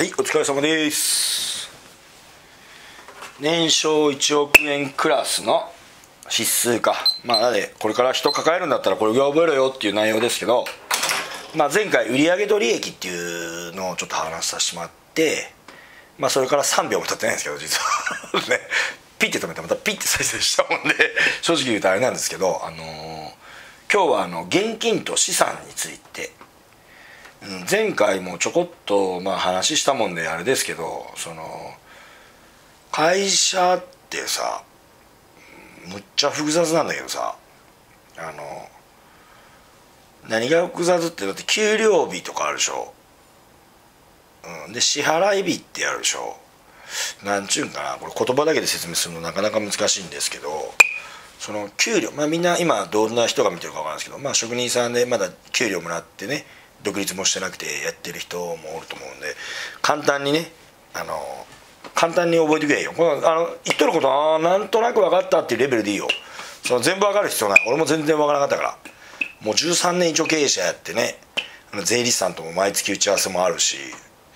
はいお疲れ様です。年商1億円クラスの指数か。まあなでこれから人抱えるんだったらこれぐらい覚えろよっていう内容ですけど、まあ、前回売上と利益っていうのをちょっと話させてもらってまあそれから3秒も経ってないんですけど実は。ね。ピッて止めてまたピッて再生したもんで正直言うとあれなんですけどあのー、今日はあの現金と資産について前回もちょこっとまあ話したもんであれですけどその会社ってさむっちゃ複雑なんだけどさあの何が複雑ってだって給料日とかあるでしょ、うん、で支払い日ってあるでしょ。なんちゅうんかなこれ言葉だけで説明するのなかなか難しいんですけどその給料まあみんな今どんな人が見てるか分からないですけどまあ職人さんでまだ給料もらってね独立もしてなくてやってる人もおると思うんで簡単にねあの簡単に覚えてくれよ。このあの言っとることはなんとなく分かったっていうレベルでいいよ。その全部分かる必要ない。俺も全然分からなかったから。もう13年一応経営者やってね税理士さんとも毎月打ち合わせもあるし、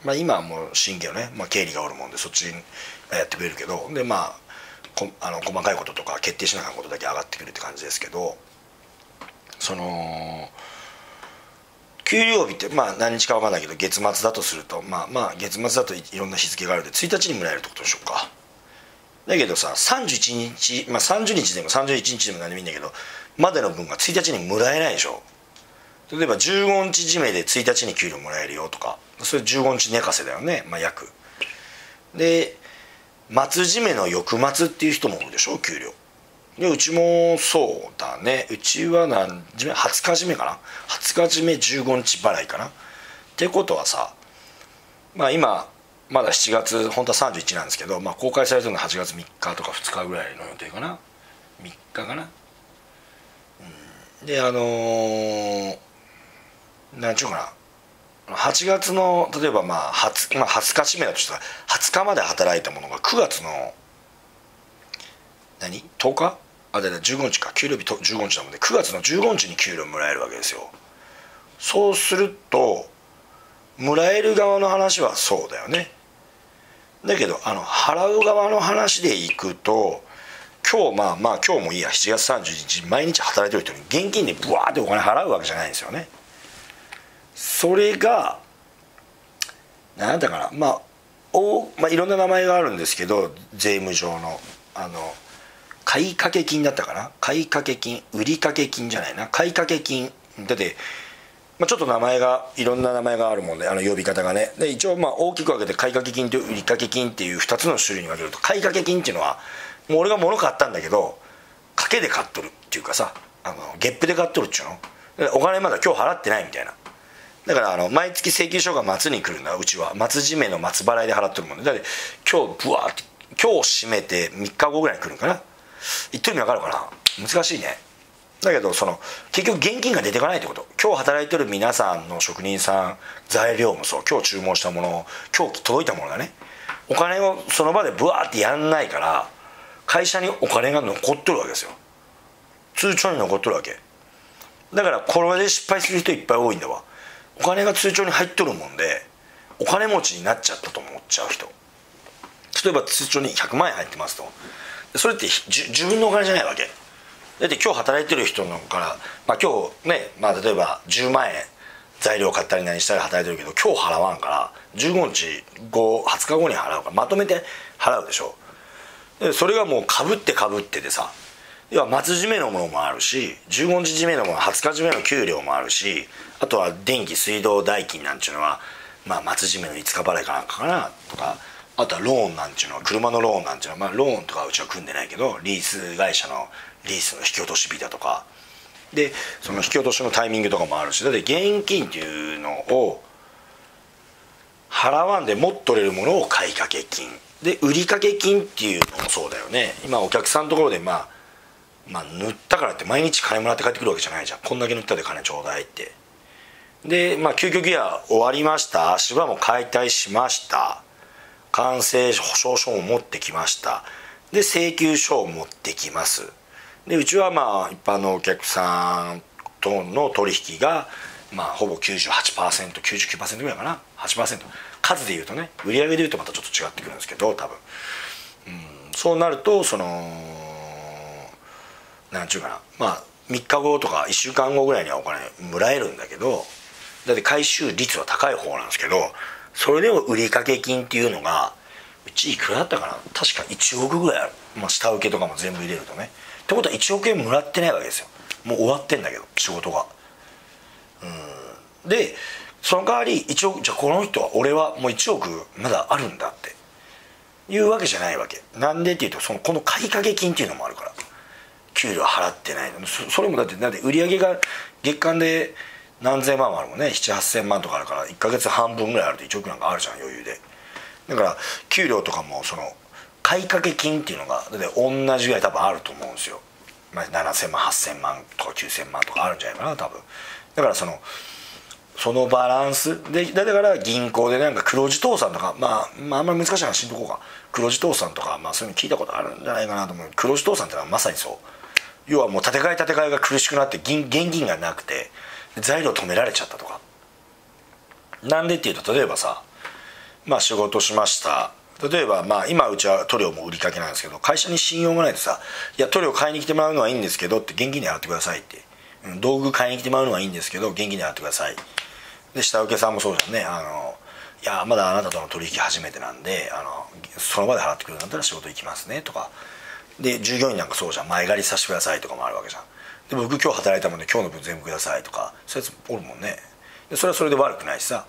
まあ、今はもう神経のね、まあ、経理がおるもんでそっちにやってくれるけどでまあこあの細かいこととか決定しなかったことだけ上がってくるって感じですけどその給料日ってまあ何日か分かんないけど月末だとするとまあまあ月末だといろんな日付があるんで1日にもらえるってことでしょうか。だけどさ31日まあ30日でも31日でも何でもいいんだけどまでの分が1日にもらえないでしょ。例えば15日締めで1日に給料もらえるよとかそれ15日寝かせだよねまあ約。で末締めの翌末っていう人もおるでしょ給料。でうちもそうだね。うちは何締め20日締めかな？20日締め15日払いかな。ってことはさまあ今まだ7月本当は31なんですけど、まあ、公開されてるのは8月3日とか2日ぐらいの予定かな？3日かな、うん、であのー、なんちゅうかな？8月の例えばまあ 20,、まあ、20日締めだとしたら20日まで働いたものが9月の何？10日？あだ15日か。給料日と15日なので9月の15日に給料もらえるわけですよ。そうするともらえる側の話はそうだよね。だけどあの払う側の話でいくと今日まあまあ今日もいいや。7月31日毎日働いてる人に現金でブワーってお金払うわけじゃないんですよね。それが何だかな。まあお、まあ、いろんな名前があるんですけど税務上のあの買掛金だったかな？買掛金売掛金じゃないな。買掛金。だってまあ、ちょっと名前がいろんな名前があるもんであの呼び方がね。で一応まあ大きく分けて買掛金と売掛金っていう2つの種類に分けると。買掛金っていうのはもう俺が物買ったんだけど賭けで買っとるっていうかさ。あのゲップで買っとるっちゅうの？お金まだ今日払ってないみたいな。だからあの毎月請求書が末に来るんだ。うちは。末締めの末払いで払ってるもんでだって今日ブワーって今日締めて3日後ぐらいに来るんかな。言ってる意味分かるかな。難しいね。だけどその結局現金が出てかないってこと。今日働いてる皆さんの職人さん材料もそう。今日注文したもの今日届いたものがね。お金をその場でブワーってやんないから会社にお金が残ってるわけですよ。通帳に残ってるわけ。だからこれで失敗する人いっぱい多いんだわ。お金が通帳に入っとるもんでお金持ちになっちゃったと思っちゃう人。例えば通帳に100万円入ってますと。それって自分のお金じゃないわけ？だって今日働いてる人のから、まあ、今日ね、まあ、例えば10万円材料買ったり何したり働いてるけど今日払わんから15日後20日後に払うからまとめて払うでしょ？でそれがもうかぶってかぶってでさ要は末締めのものもあるし15日締めのもの20日締めの給料もあるしあとは電気水道代金なんていうのは、まあ、末締めの5日払いかなんかかなとかあとはローンなんていうのは車のローンなんていうのは、まあ、ローンとかうちは組んでないけどリース会社のリースの引き落とし日だとか。でその引き落としのタイミングとかもあるしだって現金っていうのを払わんで持っとれるものを買掛金。で売掛金っていうのもそうだよね。今お客さんのところでまあまあ塗ったからって毎日金もらって帰ってくるわけじゃないじゃん。こんだけ塗ったで金ちょうだいって。でまあ究極ギア終わりました。芝も解体しました。完成保証書を持ってきました。で請求書を持ってきます。でうちはまあ一般のお客さんとの取引がまあほぼ 98%99% ぐらいかな？8%数でいうとね売り上げでいうとまたちょっと違ってくるんですけど多分、うん、そうなるとそのなんちゅうかな。まあ3日後とか1週間後ぐらいにはお金もらえるんだけどだって回収率は高い方なんですけどそれでも売掛金っていうのがうちいくらだったかな？確か1億ぐらいある、まあ、下請けとかも全部入れるとね。ってことは1億円もらってないわけですよ。もう終わってんだけど仕事が。うん。でその代わり1億じゃあこの人は俺はもう1億まだあるんだって。いうわけじゃないわけ。なんでっていうとそのこの買掛金っていうのもあるから。給料払ってないの。それもだってだって売り上げが月間で何千万もあるもんね。78000万とかあるから1か月半分ぐらいあると1億なんかあるじゃん余裕で。だから給料とかもその買掛金っていうのがだって同じぐらい多分あると思うんですよ、まあ、7000万8000万とか9000万とかあるんじゃないかな多分。だからそのそのバランス。でだから銀行でなんか黒字倒産とか、まあ、まああんまり難しい話しんとこうか。黒字倒産とか、まあ、そういうの聞いたことあるんじゃないかなと思う。黒字倒産ってのはまさにそう。要はもう建て替え建て替えが苦しくなって現金がなくて材料止められちゃったとか。なんでっていうと例えばさまあ仕事しました。例えばまあ今うちは塗料も売りかけなんですけど会社に信用がないとさ「いや塗料買いに来てもらうのはいいんですけど」って現金で払ってくださいって、道具買いに来てもらうのはいいんですけど現金で払ってください。で下請けさんもそうじゃんね。あのいやまだあなたとの取引初めてなんであのその場で払ってくるんだったら仕事行きますねとか。で従業員なんかそうじゃん。前借りさせてくださいとかもあるわけじゃん。で僕今日働いたもんで今日の分全部くださいとかそういうやつおるもんね。でそれはそれで悪くないしさ。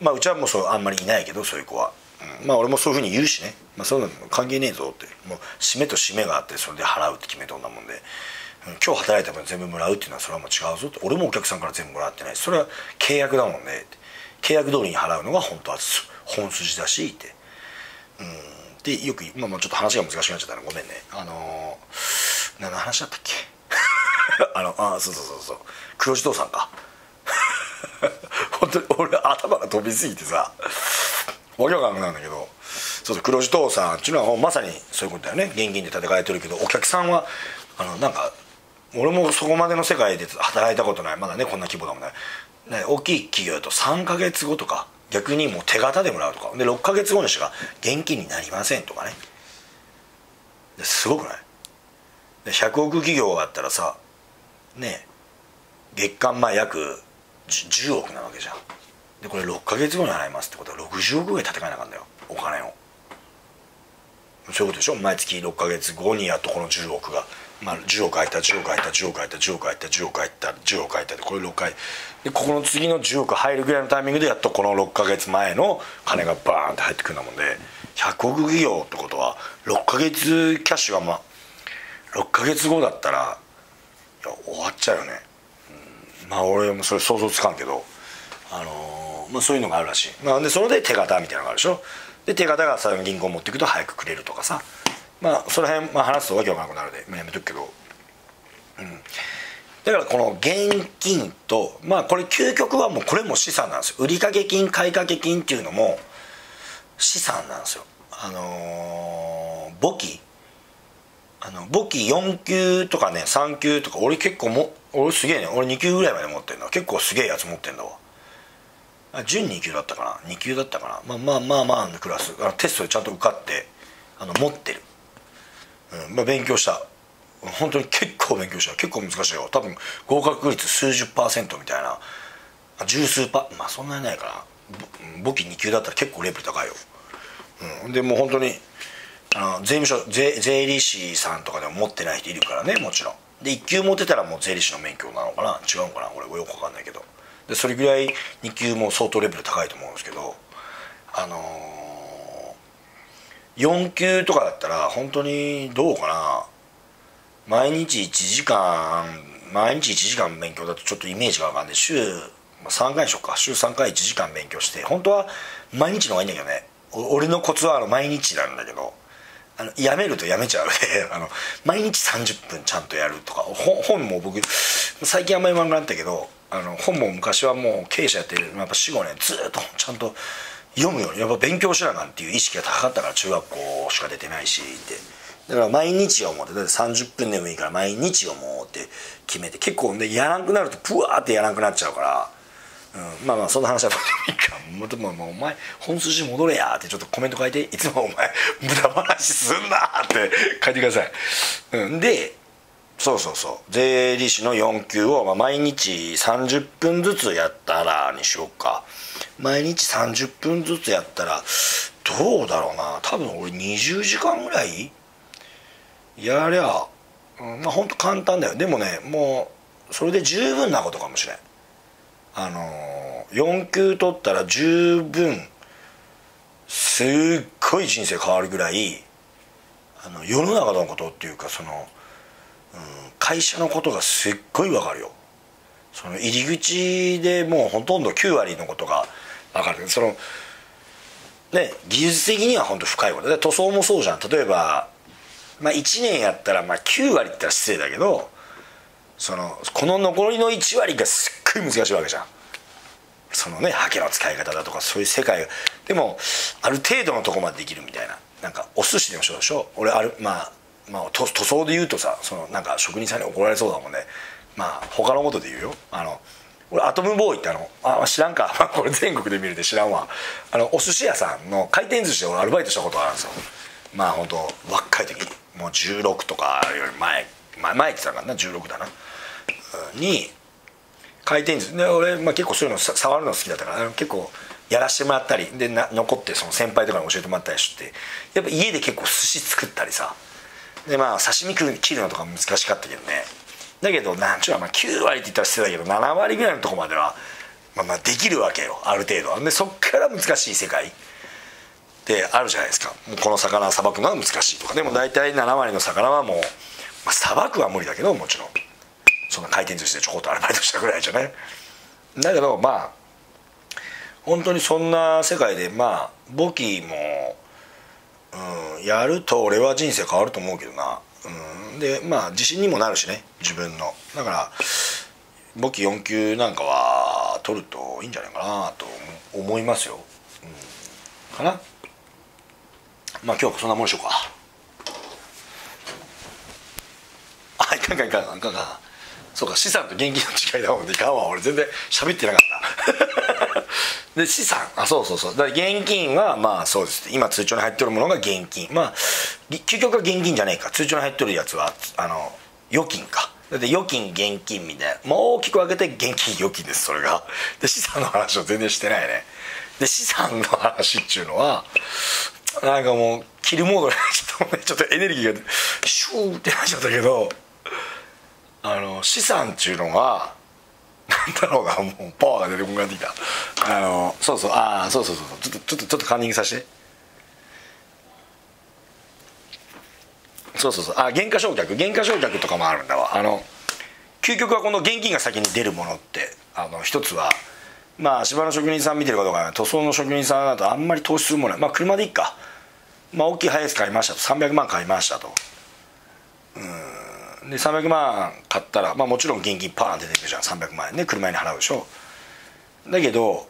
まあうちはもうそうあんまりいないけどそういう子は、うん、まあ俺もそういうふうに言うしね、まあ、そういうの関係ねえぞって。もう締めと締めがあってそれで払うって決めとんだもんで、うん、今日働いた分全部もらうっていうのはそれはもう違うぞって。俺もお客さんから全部もらってないそれは契約だもんね。契約通りに払うのが本当は本筋だしって。うん。でよく、まあ、まあちょっと話が難しくなっちゃったらごめんね。あのー、何の話だったっけ？あのあそうそうそうそう。黒字父さんか。本当に俺頭が飛びすぎてさ。わけわかんなくなるんだけど。そうそう黒字父さんっていうのはまさにそういうことだよね。現金で戦えてるけどお客さんはあのなんか俺もそこまでの世界で働いたことない。まだねこんな規模だもんねね大きい企業だと3か月後とか逆にもう手形でもらうとか。で6か月後にしか現金になりませんとかね。すごくない？100億企業があったらさね月間まあ約10億なわけじゃん。でこれ6か月後に払いますってことは60億ぐらい立て替えなあかんだよ。お金を。そういうことでしょ？毎月6か月後にやっとこの10億が。まあ、10億入った10億入った10億入った10億入った10億入った10億入ったでこれ6回。でここの次の10億入るぐらいのタイミングでやっとこの6か月前の金がバーンって入ってくるんだもんで100億企業ってことは6か月キャッシュがまあ6か月後だったらや終わっちゃうよね、うん、まあ俺もそれ想像つかんけど。あのー、まあ、そういうのがあるらしい、まあ、でそれで手形みたいなのがあるでしょ。で手形がさ銀行持っていくと早くくれるとかさ。まあその辺、まあ、話すとわけわからなくなるで、まあ、やめとくけど、うん、だからこの現金とまあこれ究極はもうこれも資産なんですよ。売掛金買掛金っていうのも資産なんですよ。あのー、簿記あの簿記4級とかね3級とか俺結構も俺すげえね俺2級ぐらいまで持ってんだ結構すげえやつ持ってんだわ。あ準2級だったかな。2級だったかな。まあまあまあまあのクラス。あのテストでちゃんと受かってあの持ってる。うんまあ、勉強した。本当に結構勉強した。結構難しいよ。多分合格率数十パーセントみたいな。十数パー。まあそんなにないかな。簿記2級だったら結構レベル高いよ、うん、でもう本当にあの税務署税税理士さんとかでも持ってない人いるからねもちろん。で1級持ってたらもう税理士の免許なのかな？違うのかな？俺よく分かんないけど。でそれぐらい2級も相当レベル高いと思うんですけどあのー4級とかだったら本当にどうかな？毎日1時間毎日1時間勉強だとちょっとイメージが分かんない週3回にしようか。週3回1時間勉強して本当は毎日の方がいいんだけどね。俺のコツはあの毎日なんだけど。あのやめるとやめちゃう。で あの毎日30分ちゃんとやるとか。本も僕最近あんまり言わなくなったけどあの本も昔はもう経営者やってる。やっぱ45年ずっとちゃんと読むように。やっぱ勉強しながんっていう意識が高かったから中学校しか出てないしってだから毎日読もうって。だって30分でもいいから毎日読もうって決めて。結構ねやらなくなるとプワーってやらなくなっちゃうから。うん、まあまあそんな話はどうでもいいかもとももうお前本筋戻れやってちょっとコメント書いていつもお前 無駄話すんなって書いてください、うん、でそうそうそう。税理士の4級を、まあ、毎日30分ずつやったらにしようか。毎日30分ずつやったらどうだろうな。多分俺20時間ぐらいやりゃ、うん、まあほんと簡単だよ。でもねもうそれで十分なことかもしれん。あのー、4級取ったら十分すっごい人生変わるぐらいあの世の中のことっていうかその、うん、会社のことがすっごい分かるよ。その入り口でもうほとんど9割のことが分かる。そのね技術的には本当深いこと。で塗装もそうじゃん。例えば、まあ、1年やったらまあ9割って言ったら失礼だけどそのこの残りの1割がすっごい難しいわけじゃん。そのねハケの使い方だとかそういう世界でもある程度のとこまでできるみたいな。なんかお寿司でもそうでしょ？俺あるまあまあ塗装で言うとさそのなんか職人さんに怒られそうだもんね。まあ他のことで言うよ。あの俺アトムボーイってあのあ知らんか。これ全国で見るで知らんわ。あのお寿司屋さんの回転寿司で俺アルバイトしたことあるんですよ。まあ本当若い時もう16とかより前前前って言ったかな？16だな。に回転寿司で俺、まあ、結構そういうの触るの好きだったから結構やらしてもらったりでな残ってその先輩とかに教えてもらったりしてやっぱ家で結構寿司作ったりさでまあ刺身切るのとか難しかったけどね。だけどなんちゅうの、まあ、9割って言ったら失礼だけど7割ぐらいのとこまでは、まあ、まあできるわけよある程度。はでそっから難しい世界。ってあるじゃないですか。もうこの魚さばくのは難しいとか。でも大体7割の魚はもうさば、まあ、くは無理だけどもちろん。そんな回転寿司でちょこっとアルバイトしたぐらいじゃね。だけどまあ本当にそんな世界でまあ簿記も、うん、やると俺は人生変わると思うけどな、うん、でまあ自信にもなるしね。自分の。だから簿記4級なんかは取るといいんじゃないかなと思いますよ、うん、かな。まあ今日はそんなもんでしょうか。あいかんかんいかん。いかんか。んそうか資産と現金の違いだもんね。いかんわ俺全然喋ってなかった。で資産。あそうそうそう。だから現金はまあそうです。今通帳に入ってるものが現金。まあ究極は現金じゃねえか。通帳に入ってるやつはあの預金か。だって預金現金みたいな。もう大きく分けて現金預金ですそれが。で資産の話を全然してないね。で資産の話っていうのはなんかもうキルモードになっちゃったちょっとエネルギーがシューってなっちゃったけどあの資産っていうのはなんだろうなもうパワーが出てこんがってきた。あのそうそうああそうそうそうちょっとちょっとちょっとカンニングさせて。そうそうそう。あ原価償却。原価償却とかもあるんだわ。あの究極はこの現金が先に出るものってあの一つはまあ芝の職人さん見てるかどうか塗装の職人さんだとあんまり投資するものまあ車でいいか。まあ大きいハイエース買いましたと。300万買いましたと。うん。で300万買ったら、まあ、もちろん現金パーン出てくるじゃん。300万円ね。車に払うでしょ。だけど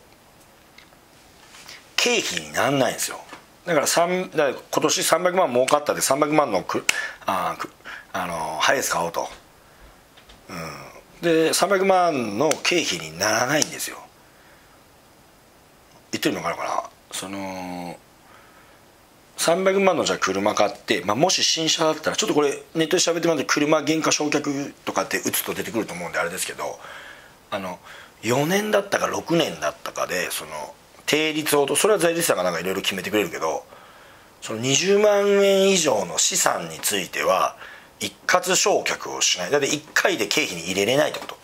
経費になんないんですよ。だからだから今年300万儲かったで300万のくああのハイエース買おうと、うん、で300万の経費にならないんですよ。言ってるのかなかなその300万のじゃ車買って、まあ、もし新車だったらちょっとこれネットで調べてもらって車原価償却とかって打つと出てくると思うんであれですけどあの4年だったか6年だったかでその定率をそれは税理士さんがなんかいろいろ決めてくれるけどその20万円以上の資産については一括償却をしない。だって1回で経費に入れれないってこと。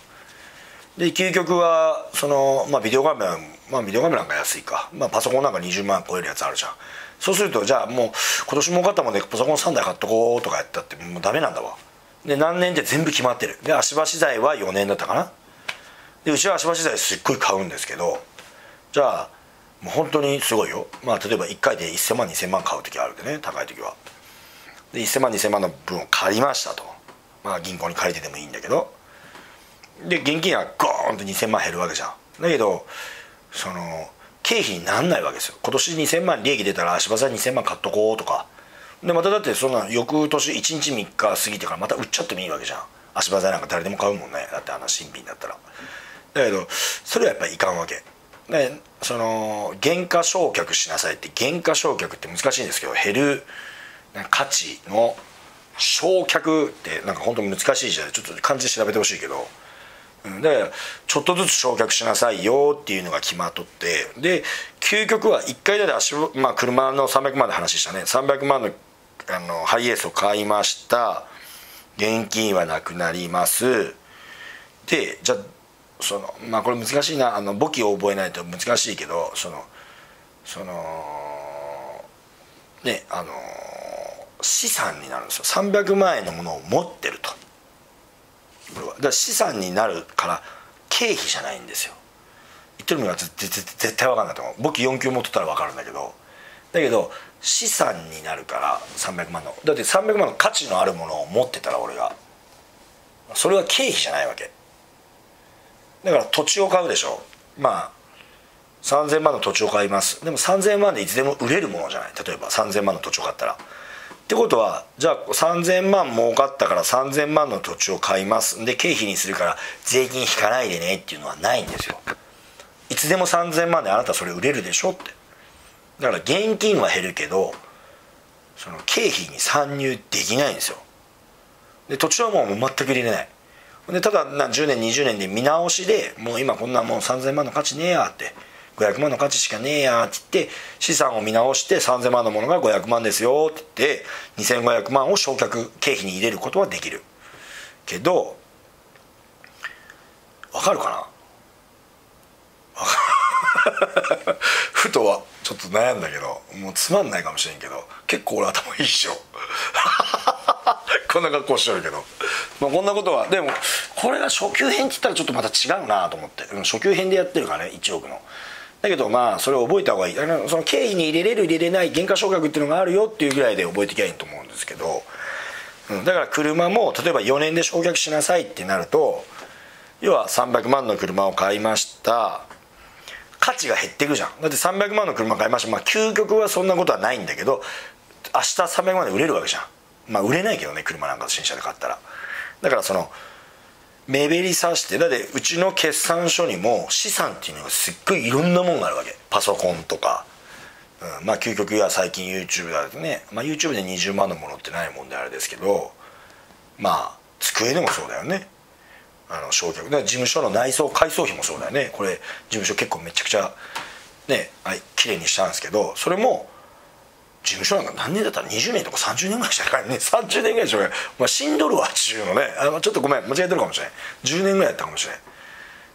で究極はその、まあ、ビデオカメラまあビデオカメラなんか安いか、まあ、パソコンなんか20万超えるやつあるじゃん。そうするとじゃあもう今年儲かったもんでパソコン3台買っとこうとかやったってもうダメなんだわ。で何年って全部決まってる。で足場資材は4年だったかな。でうちは足場資材すっごい買うんですけどじゃあもう本当にすごいよ。まあ例えば1回で1000万2000万買う時あるでね高い時は。で1000万2000万の分を借りましたと。まあ銀行に借りてでもいいんだけど。で現金はゴーンと2000万減るわけじゃん。だけどその経費になんないわけですよ。今年2000万利益出たら足場材2000万買っとこうとか。でまただってそんな翌年1日3日過ぎてからまた売っちゃってもいいわけじゃん。足場材なんか誰でも買うもんね。だってあの新品だったら。だけどそれはやっぱりいかんわけ。でその減価償却しなさいって減価償却って難しいんですけど減る価値の償却ってなんか本当に難しいじゃないちょっと漢字調べてほしいけど。でちょっとずつ焼却しなさいよっていうのが決まっとってで究極は1回で足、まあ、車の300万で話したね。300万のあのハイエースを買いました。現金はなくなります。でじゃあそのまあこれ難しいな。あの簿記を覚えないと難しいけどそのそのねあの資産になるんですよ。300万円のものを持ってると。だから資産になるから経費じゃないんですよ。言ってる意味が絶対分かんないと思う。僕4級持ってたら分かるんだけど。だけど資産になるから300万の。だって300万の価値のあるものを持ってたら俺が。それは経費じゃないわけ。だから土地を買うでしょ。まあ3000万の土地を買います。でも3000万でいつでも売れるものじゃない。例えば3000万の土地を買ったら。ってことはじゃあ3000万儲かったから3000万の土地を買います。で経費にするから税金引かないでねっていうのはないんですよ。いつでも3000万であなたそれ売れるでしょって。だから現金は減るけどその経費に参入できないんですよ。で土地はもう全く入れれない。でただな10年20年で見直しでもう今こんなもう3000万の価値ねえやって500万の価値しかねえやって言って資産を見直して3000万のものが500万ですよって言って2500万を償却経費に入れることはできる。けどわかるかな？ふとはちょっと悩んだけどもうつまんないかもしれんけど結構俺頭いいっしょ。こんな格好してるけど、まあ、こんなことはでもこれが初級編って言ったらちょっとまた違うなと思って。初級編でやってるからね1億の。だけどまあそれを覚えた方がいい。あのその経費に入れれる入れれない減価償却っていうのがあるよっていうぐらいで覚えてきゃいいと思うんですけど、うん、だから車も例えば4年で償却しなさいってなると要は300万の車を買いました。価値が減っていくじゃん。だって300万の車買いました。まあ究極はそんなことはないんだけど明日300万で売れるわけじゃん。まあ売れないけどね車なんか新車で買ったら。だからその目減りさしてだってうちの決算書にも資産っていうのがすっごいいろんなもんがあるわけ。パソコンとか、うん、まあ究極は最近 YouTube だとね、まあ、YouTube で20万のものってないもんであれですけど。まあ机でもそうだよね。あの焼却。事務所の内装改装費もそうだよね。これ事務所結構めちゃくちゃね綺麗にしたんですけどそれも事務所なんか何年だったら20年とか30年ぐらいしかない。ね30年ぐらいしかない。まあ死んどるわっちゅうのね。あちょっとごめん間違えてるかもしれない10年ぐらいやったかもしれない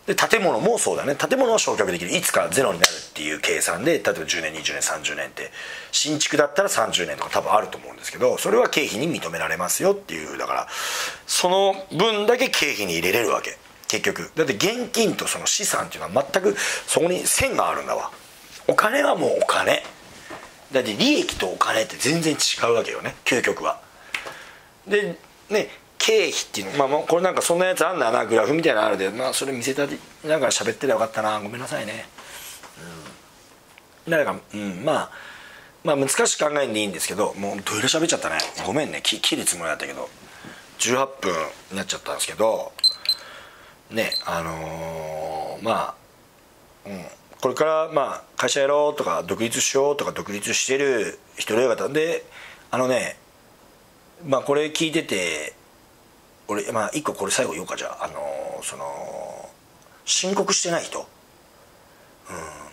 で建物もそうだね。建物は焼却できる。いつかゼロになるっていう計算で例えば10年20年30年って。新築だったら30年とか多分あると思うんですけどそれは経費に認められますよっていう。だからその分だけ経費に入れれるわけ。結局。だって現金とその資産っていうのは全くそこに線があるんだわ。お金はもうお金。だって利益とお金って全然違うわけよね究極は。でね経費っていうのまあもうこれなんかそんなやつあんだなグラフみたいなのあるでまあそれ見せたりなんか喋ってりゃよかったなごめんなさいね。うん。だからうんまあまあ難しく考えんでいいんですけどもうどれ喋っちゃったね。ごめんね切るつもりだったけど。18分になっちゃったんですけどねあのー、まあうん。これからまあ会社やろうとか独立しようとか独立してる人親方であのねまあこれ聞いてて俺まあ一個これ最後言おうかじゃあ。あのその申告してない人。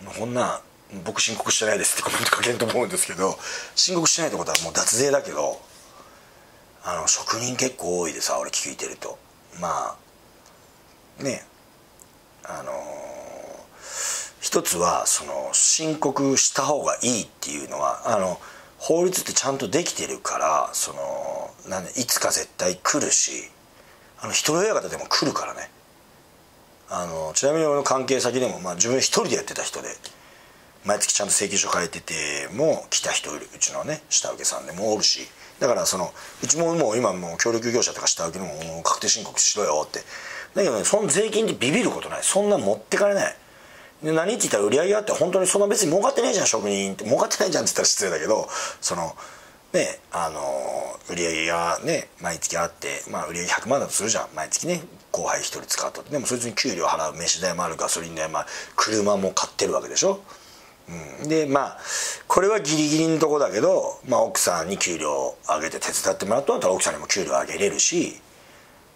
うんこんな僕申告してないですってコメント書けんと思うんですけど申告してないってことはもう脱税だけどあの職人結構多いでさ俺聞いてると。まあねあの一つはその申告した方がいいっていうのはあの法律ってちゃんとできてるからそのなんいつか絶対来るしあの一人親方でも来るからね。あのちなみに俺の関係先でも、まあ、自分一人でやってた人で毎月ちゃんと請求書書いてても来た人いるうちのね下請けさんでもおるし。だからそのうちももう今もう協力業者とか下請けのも確定申告しろよって。だけどねその税金ってビビることない。そんな持ってかれない。で何って言ったら売り上げあって本当にそんな別に儲かってないじゃん職人って。儲かってないじゃんって言ったら失礼だけどそのねあの売り上げがね毎月あってまあ売り上げ100万だとするじゃん。毎月ね後輩1人使うと。でもそいつに給料払う飯代もあるガソリン代もある車も買ってるわけでしょ、うん、でまあこれはギリギリのとこだけど、まあ、奥さんに給料上げて手伝ってもらったんだったら奥さんにも給料上げれるし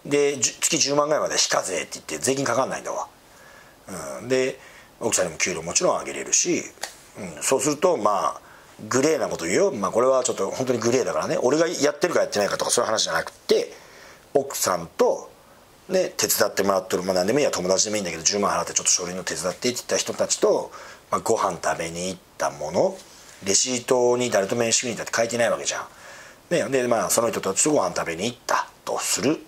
で月10万ぐらいまで非課税って言って税金かかんないんだわ、うん、で奥さんにも給料もちろん上げれるし、うん、そうするとまあグレーなこと言うよ、まあ、これはちょっと本当にグレーだからね。俺がやってるかやってないかとかそういう話じゃなくて奥さんと、ね、手伝ってもらってる、まあ、何でもいいや。友達でもいいんだけど10万払ってちょっと書類の手伝ってって言った人たちと、まあ、ご飯食べに行ったもの。レシートに誰と面識に行ったって書いてないわけじゃん。ね、でまあその人たちとご飯食べに行ったとする。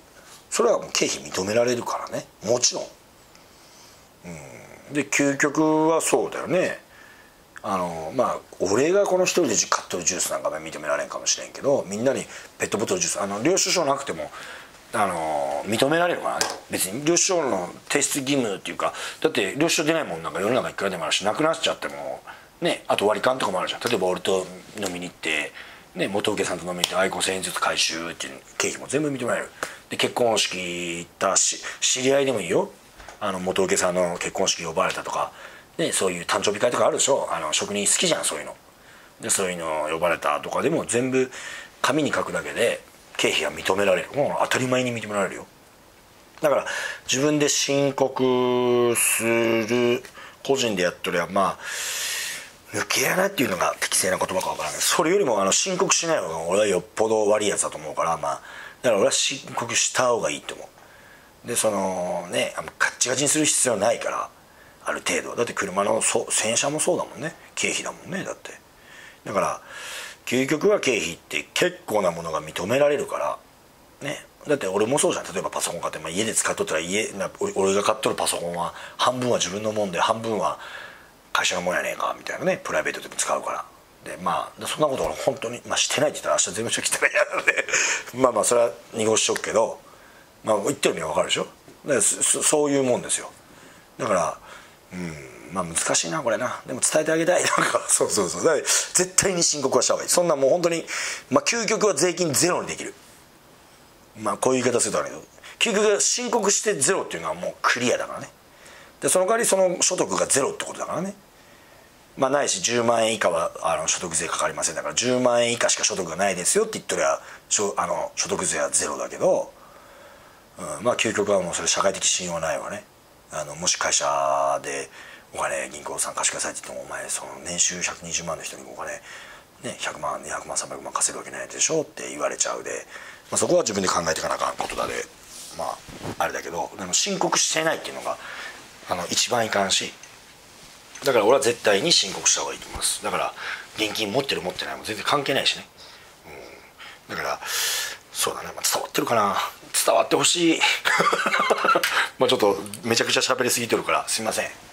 それはもう経費認められるからね。もちろん。うん、で究極はそうだよね。あのまあ俺がこの一人で買ってるジュースなんか認められんかもしれんけどみんなにペットボトルジュースあの領収書なくてもあの認められるから別に領収書の提出義務っていうかだって領収書出ないもんなんか世の中いくらでもあるしなくなっちゃってもねあと割り勘とかもあるじゃん。例えば俺と飲みに行ってね、元請けさんと飲みに行って愛子1000円ずつ回収っていう経費も全部認められる。で結婚式行ったし知り合いでもいいよ。あの元請けさんの結婚式呼ばれたとかね、そういう誕生日会とかあるでしょ？あの職人好きじゃんそういうの。でそういうの呼ばれたとかでも全部紙に書くだけで経費が認められる。もう当たり前に認められるよ。だから自分で申告する個人でやっとりゃまあ抜け穴っていうのが適正な言葉か分からない。それよりもあの申告しない方が俺はよっぽど悪いやつだと思うからまあだから俺は申告した方がいいと思う。でそのねあのカッチカチにする必要ないからある程度。だって車の洗車もそうだもんね。経費だもんねだって。だから究極は経費って結構なものが認められるからね。だって俺もそうじゃん。例えばパソコン買って、まあ、家で使っとったら家俺が買っとるパソコンは半分は自分のもんで半分は会社のもんやねえかみたいなね。プライベートでも使うから。でまあそんなこと俺本当に、まあ、してないって言ったら明日税務署来たら嫌なのでまあまあそれは濁しとくけど。まあ言ってる意味は分かるでしょ？でそういうもんですよ。だからうんまあ難しいなこれな。でも伝えてあげたい。なんかそうそうそう。だから絶対に申告はした方がいい。そんなもう本当にまあ究極は税金ゼロにできる。まあこういう言い方するとあれだけど。究極申告してゼロっていうのはもうクリアだからね。でその代わりその所得がゼロってことだからね。まあないし10万円以下はあの所得税かかりませんだから10万円以下しか所得がないですよって言っとりゃあの所得税はゼロだけど、うん、まあ究極はもうそれ社会的信用ないわね。あのもし会社でお金銀行さん貸しくださいって言ってもお前その年収120万の人にお金ね、100万200万300万貸せるわけないでしょって言われちゃうで、まあ、そこは自分で考えていかなあかんことだで。まああれだけどでも申告してないっていうのがあの一番いかんし。だから俺は絶対に申告した方がいいと思います。だから現金持ってる持ってないも全然関係ないしね、うん、だからそうだね、まあ、伝わってるかな。伝わってほしい。まあちょっとめちゃくちゃ喋りすぎてるからすいません。